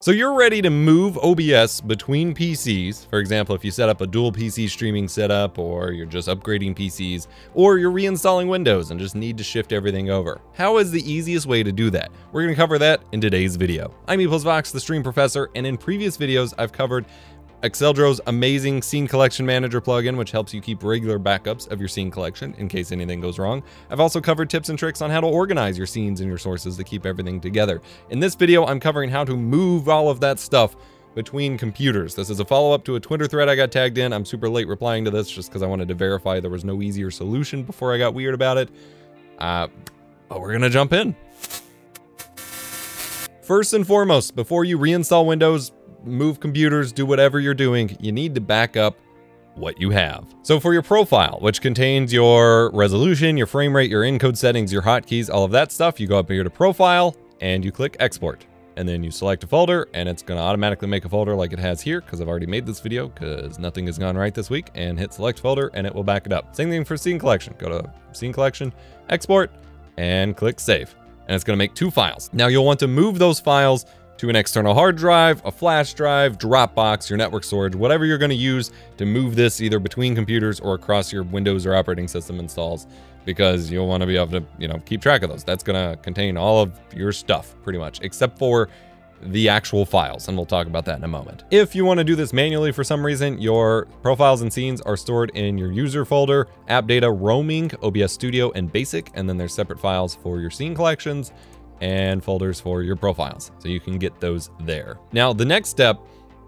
So you're ready to move OBS between PCs. For example, if you set up a dual PC streaming setup, or you're just upgrading PCs, or you're reinstalling Windows and just need to shift everything over. How is the easiest way to do that? We're gonna cover that in today's video. I'm EposVox, the Stream Professor, and in previous videos, I've covered Exeldro's amazing Scene Collection Manager plugin, which helps you keep regular backups of your scene collection in case anything goes wrong. I've also covered tips and tricks on how to organize your scenes and your sources to keep everything together. In this video, I'm covering how to move all of that stuff between computers. This is a follow-up to a Twitter thread I got tagged in. I'm super late replying to this just because I wanted to verify there was no easier solution before I got weird about it. Uh, but we're gonna jump in. First and foremost, before you reinstall Windows, move computers, do whatever you're doing, you need to back up what you have. So for your profile, which contains your resolution, your frame rate, your encode settings, your hotkeys, all of that stuff, you go up here to profile and you click export. And then you select a folder and it's gonna automatically make a folder like it has here because I've already made this video because nothing has gone right this week and hit select folder and it will back it up. Same thing for scene collection. Go to scene collection, export, and click save. And it's gonna make two files. Now you'll want to move those files to an external hard drive, a flash drive, Dropbox, your network storage, whatever you're going to use to move this either between computers or across your Windows or operating system installs because you'll want to be able to, you know, keep track of those. That's going to contain all of your stuff pretty much, except for the actual files, and we'll talk about that in a moment. If you want to do this manually for some reason, your profiles and scenes are stored in your user folder, app data, roaming, OBS Studio, and basic, and then there's separate files for your scene collections and folders for your profiles. So you can get those there. Now, the next step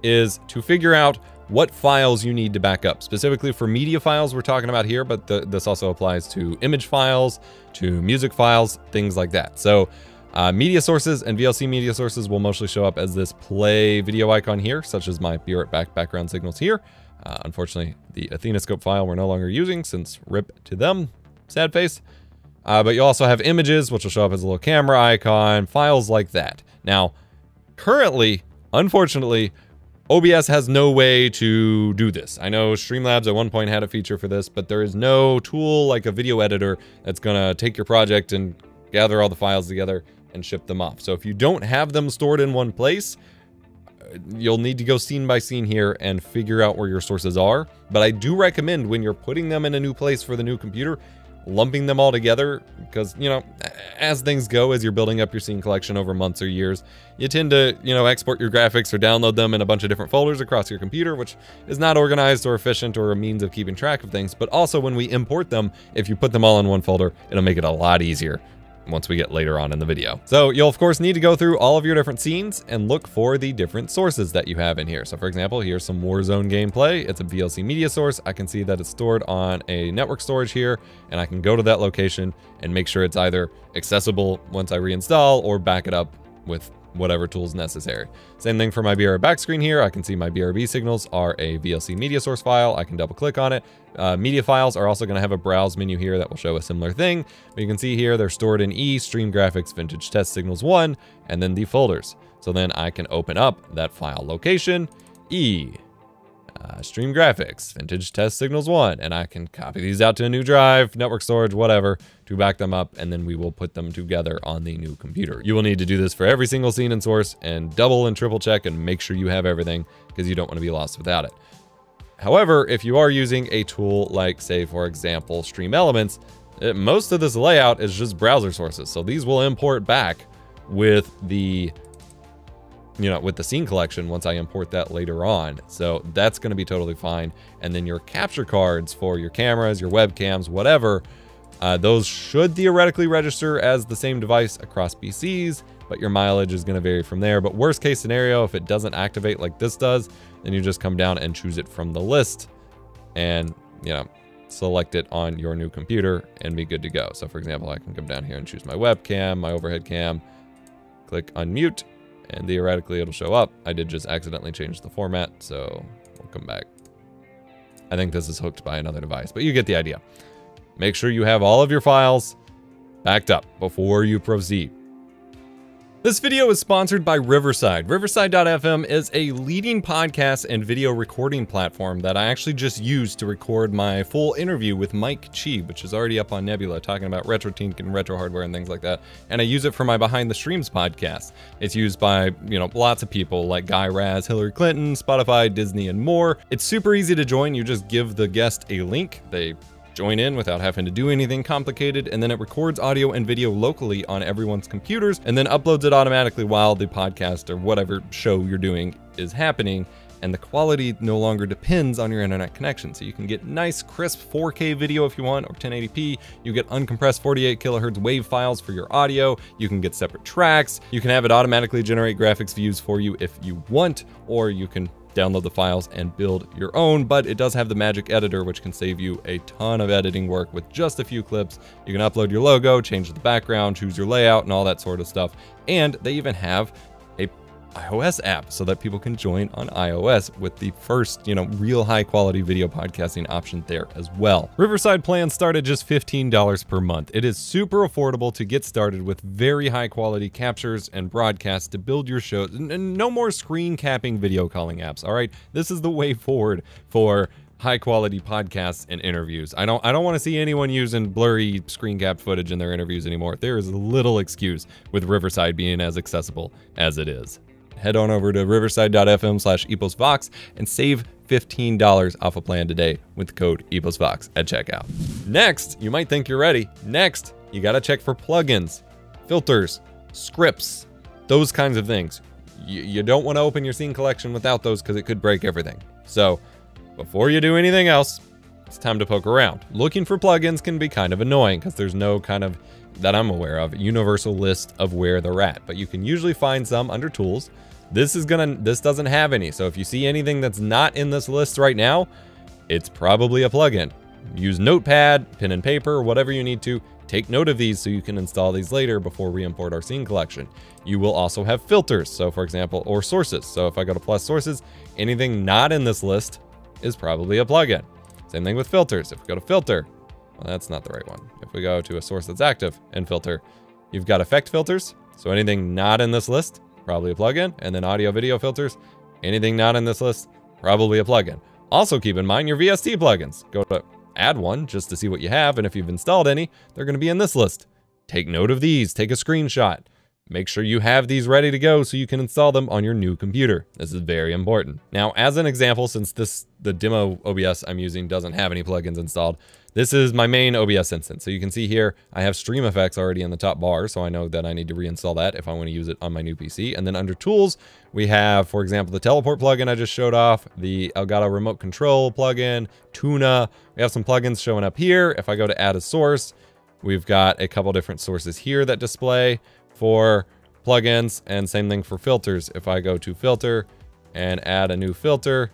is to figure out what files you need to back up. Specifically for media files we're talking about here, but the, this also applies to image files, to music files, things like that. So uh, media sources and VLC media sources will mostly show up as this play video icon here, such as my Be Right Back background signals here. Uh, unfortunately, the Athenascope file we're no longer using since rip to them, sad face. Uh, but you also have images, which will show up as a little camera icon, files like that. Now, currently, unfortunately, OBS has no way to do this. I know Streamlabs at one point had a feature for this, but there is no tool like a video editor that's gonna take your project and gather all the files together and ship them off. So if you don't have them stored in one place, you'll need to go scene by scene here and figure out where your sources are. But I do recommend when you're putting them in a new place for the new computer, lumping them all together because, you know, as things go, as you're building up your scene collection over months or years, you tend to, you know, export your graphics or download them in a bunch of different folders across your computer, which is not organized or efficient or a means of keeping track of things. But also when we import them, if you put them all in one folder, it'll make it a lot easier once we get later on in the video. So you'll of course need to go through all of your different scenes and look for the different sources that you have in here. So for example, here's some Warzone gameplay. It's a VLC media source. I can see that it's stored on a network storage here and I can go to that location and make sure it's either accessible once I reinstall or back it up with whatever tools necessary. Same thing for my BR back screen here. I can see my BRB signals are a VLC media source file. I can double click on it. Uh, media files are also going to have a browse menu here that will show a similar thing. But you can see here they're stored in E, Stream Graphics, Vintage Test Signals 1, and then the folders. So then I can open up that file location, E, uh, Stream Graphics, Vintage Test Signals 1, and I can copy these out to a new drive, network storage, whatever, to back them up, and then we will put them together on the new computer. You will need to do this for every single scene and source, and double and triple check and make sure you have everything, because you don't want to be lost without it. However, if you are using a tool like, say, for example, Stream Elements, it, most of this layout is just browser sources, so these will import back with the you know, with the scene collection once I import that later on. So that's going to be totally fine. And then your capture cards for your cameras, your webcams, whatever, uh, those should theoretically register as the same device across PCs, but your mileage is going to vary from there. But worst case scenario, if it doesn't activate like this does, then you just come down and choose it from the list and, you know, select it on your new computer and be good to go. So for example, I can come down here and choose my webcam, my overhead cam, click unmute, and theoretically it'll show up. I did just accidentally change the format, so we'll come back. I think this is hooked by another device, but you get the idea. Make sure you have all of your files backed up before you proceed. This video is sponsored by Riverside. Riverside.fm is a leading podcast and video recording platform that I actually just used to record my full interview with Mike Chi, which is already up on Nebula, talking about retro RetroTink and retro hardware and things like that. And I use it for my Behind the Streams podcast. It's used by, you know, lots of people like Guy Raz, Hillary Clinton, Spotify, Disney, and more. It's super easy to join. You just give the guest a link. They join in without having to do anything complicated, and then it records audio and video locally on everyone's computers and then uploads it automatically while the podcast or whatever show you're doing is happening. And the quality no longer depends on your internet connection. So you can get nice, crisp 4K video if you want, or 1080p. You get uncompressed 48 kilohertz wave files for your audio. You can get separate tracks. You can have it automatically generate graphics views for you if you want, or you can download the files and build your own, but it does have the magic editor, which can save you a ton of editing work with just a few clips. You can upload your logo, change the background, choose your layout, and all that sort of stuff. And they even have iOS app so that people can join on iOS with the first, you know, real high quality video podcasting option there as well. Riverside plans start at just $15 per month. It is super affordable to get started with very high quality captures and broadcasts to build your show. and no more screen capping video calling apps, all right? This is the way forward for high quality podcasts and interviews. I don't I don't want to see anyone using blurry screen cap footage in their interviews anymore. There is little excuse with Riverside being as accessible as it is head on over to riverside.fm slash eposvox and save $15 off a plan today with code eposvox at checkout. Next, you might think you're ready. Next, you gotta check for plugins, filters, scripts, those kinds of things. You, you don't want to open your scene collection without those because it could break everything. So, before you do anything else, it's time to poke around. Looking for plugins can be kind of annoying because there's no kind of, that I'm aware of, universal list of where they're at. But you can usually find some under tools this is gonna, this doesn't have any. So if you see anything that's not in this list right now, it's probably a plugin. Use Notepad, pen and paper, whatever you need to. Take note of these so you can install these later before we import our scene collection. You will also have filters, so for example, or sources. So if I go to plus sources, anything not in this list is probably a plugin. Same thing with filters. If we go to filter, well, that's not the right one. If we go to a source that's active and filter, you've got effect filters. So anything not in this list probably a plugin. And then audio video filters, anything not in this list, probably a plugin. Also keep in mind your VST plugins. Go to add one just to see what you have, and if you've installed any, they're gonna be in this list. Take note of these, take a screenshot. Make sure you have these ready to go so you can install them on your new computer. This is very important. Now, as an example, since this the demo OBS I'm using doesn't have any plugins installed, this is my main OBS instance. So you can see here, I have Stream Effects already in the top bar, so I know that I need to reinstall that if I want to use it on my new PC. And then under Tools, we have, for example, the Teleport plugin I just showed off, the Elgato Remote Control plugin, Tuna. We have some plugins showing up here. If I go to Add a Source, we've got a couple different sources here that display for plugins, and same thing for filters. If I go to Filter and add a new filter,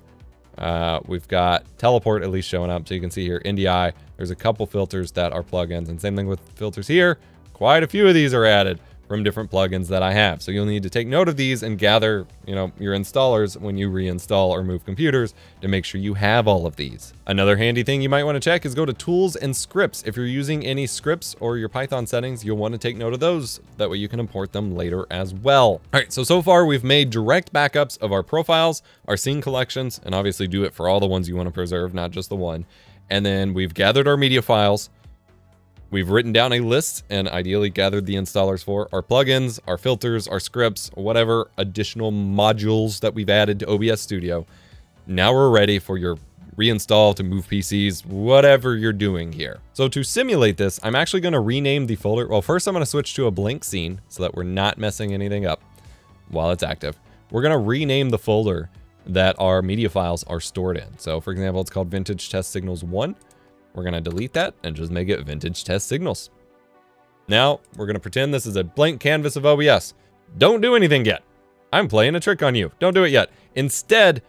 uh, we've got teleport at least showing up. So you can see here, NDI, there's a couple filters that are plugins and same thing with filters here. Quite a few of these are added from different plugins that I have. So you'll need to take note of these and gather, you know, your installers when you reinstall or move computers to make sure you have all of these. Another handy thing you might want to check is go to tools and scripts. If you're using any scripts or your Python settings, you'll want to take note of those. That way you can import them later as well. All right, so so far we've made direct backups of our profiles, our scene collections, and obviously do it for all the ones you want to preserve, not just the one. And then we've gathered our media files, We've written down a list and ideally gathered the installers for our plugins, our filters, our scripts, whatever additional modules that we've added to OBS Studio. Now we're ready for your reinstall to move PCs, whatever you're doing here. So to simulate this, I'm actually going to rename the folder. Well, first I'm going to switch to a blank scene so that we're not messing anything up while it's active. We're going to rename the folder that our media files are stored in. So for example, it's called Vintage Test Signals 1. We're to delete that and just make it vintage test signals. Now, we're to pretend this is a blank canvas of OBS. Don't do anything yet. I'm playing a trick on you. Don't do it yet. Instead,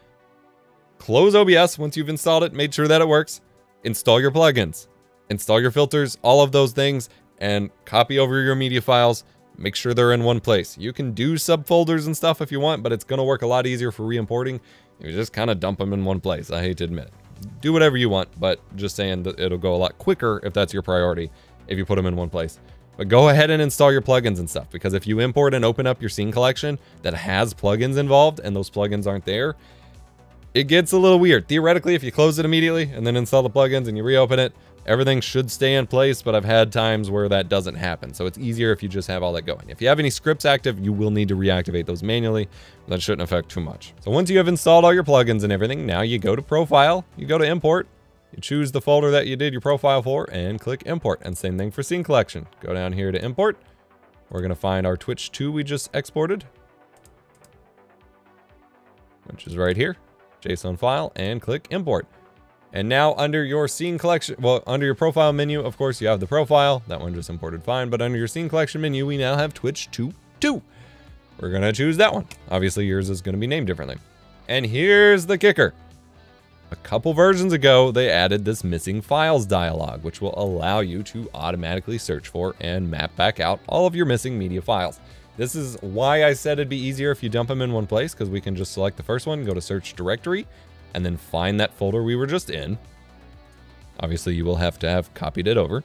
close OBS once you've installed it, made sure that it works. Install your plugins, install your filters, all of those things, and copy over your media files. Make sure they're in one place. You can do subfolders and stuff if you want, but it's to work a lot easier for re-importing. You just kind of dump them in one place. I hate to admit it do whatever you want, but just saying that it'll go a lot quicker if that's your priority, if you put them in one place. But go ahead and install your plugins and stuff because if you import and open up your scene collection that has plugins involved and those plugins aren't there, it gets a little weird. Theoretically, if you close it immediately and then install the plugins and you reopen it, everything should stay in place, but I've had times where that doesn't happen. So it's easier if you just have all that going. If you have any scripts active, you will need to reactivate those manually. That shouldn't affect too much. So once you have installed all your plugins and everything, now you go to Profile, you go to Import, you choose the folder that you did your profile for and click Import. And same thing for Scene Collection. Go down here to Import. We're to find our Twitch 2 we just exported, which is right here. JSON file and click import. And now under your scene collection, well, under your profile menu, of course, you have the profile. That one just imported fine. But under your scene collection menu, we now have Twitch 2 2. We're going to choose that one. Obviously, yours is going to be named differently. And here's the kicker. A couple versions ago, they added this missing files dialog, which will allow you to automatically search for and map back out all of your missing media files. This is why I said it'd be easier if you dump them in one place, because we can just select the first one, go to search directory, and then find that folder we were just in. Obviously, you will have to have copied it over.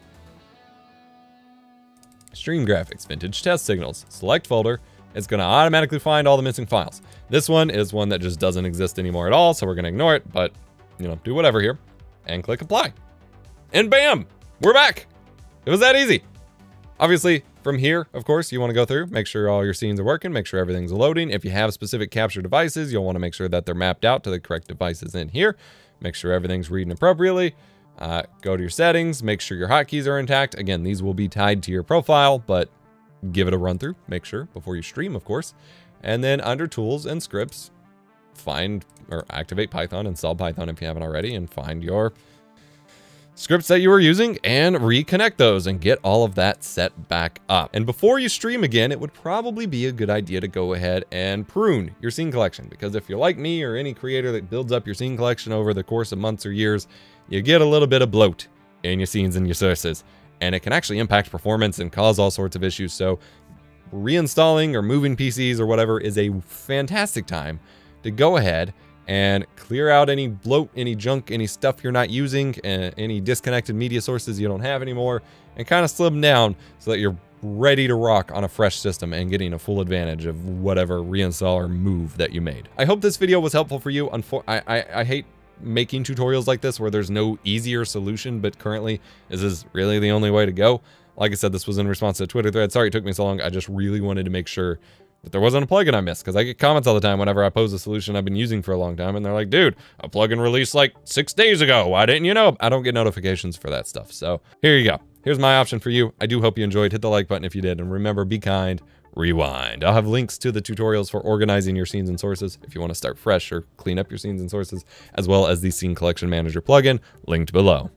Stream graphics, vintage test signals, select folder. It's going to automatically find all the missing files. This one is one that just doesn't exist anymore at all, so we're going to ignore it, but, you know, do whatever here. And click apply. And bam! We're back! It was that easy. Obviously, from here, of course, you want to go through, make sure all your scenes are working, make sure everything's loading. If you have specific capture devices, you'll want to make sure that they're mapped out to the correct devices in here. Make sure everything's reading appropriately. Uh, go to your settings, make sure your hotkeys are intact. Again, these will be tied to your profile, but give it a run through, make sure, before you stream, of course. And then under tools and scripts, find or activate Python, install Python if you haven't already, and find your scripts that you were using and reconnect those and get all of that set back up. And before you stream again, it would probably be a good idea to go ahead and prune your scene collection because if you're like me or any creator that builds up your scene collection over the course of months or years, you get a little bit of bloat in your scenes and your sources and it can actually impact performance and cause all sorts of issues. So reinstalling or moving PCs or whatever is a fantastic time to go ahead and clear out any bloat, any junk, any stuff you're not using, and any disconnected media sources you don't have anymore, and kind of slim down so that you're ready to rock on a fresh system and getting a full advantage of whatever reinstall or move that you made. I hope this video was helpful for you. Unfor I, I, I hate making tutorials like this where there's no easier solution, but currently this is really the only way to go. Like I said, this was in response to a Twitter thread. Sorry it took me so long. I just really wanted to make sure that there wasn't a plugin I missed because I get comments all the time whenever I pose a solution I've been using for a long time and they're like, dude, a plugin released like six days ago. Why didn't you know? I don't get notifications for that stuff. So here you go. Here's my option for you. I do hope you enjoyed. Hit the like button if you did. And remember, be kind, rewind. I'll have links to the tutorials for organizing your scenes and sources if you want to start fresh or clean up your scenes and sources, as well as the Scene Collection Manager plugin linked below.